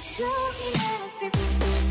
show me everything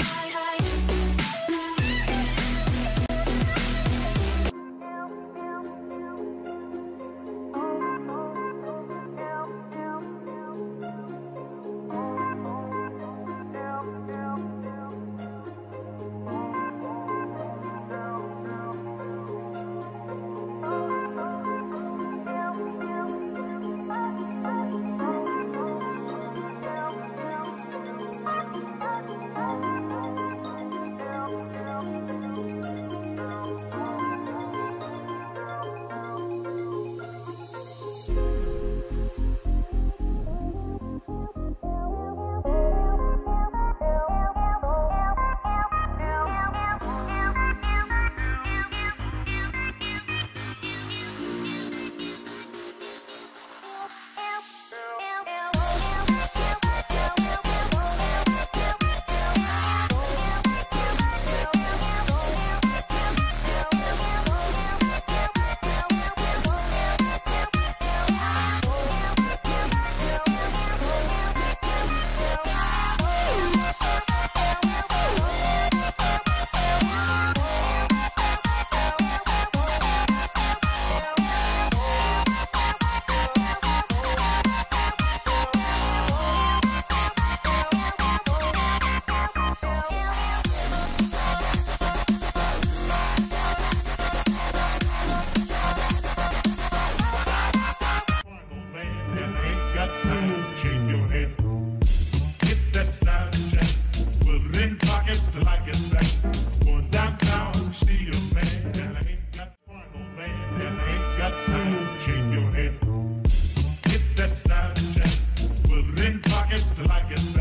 get back.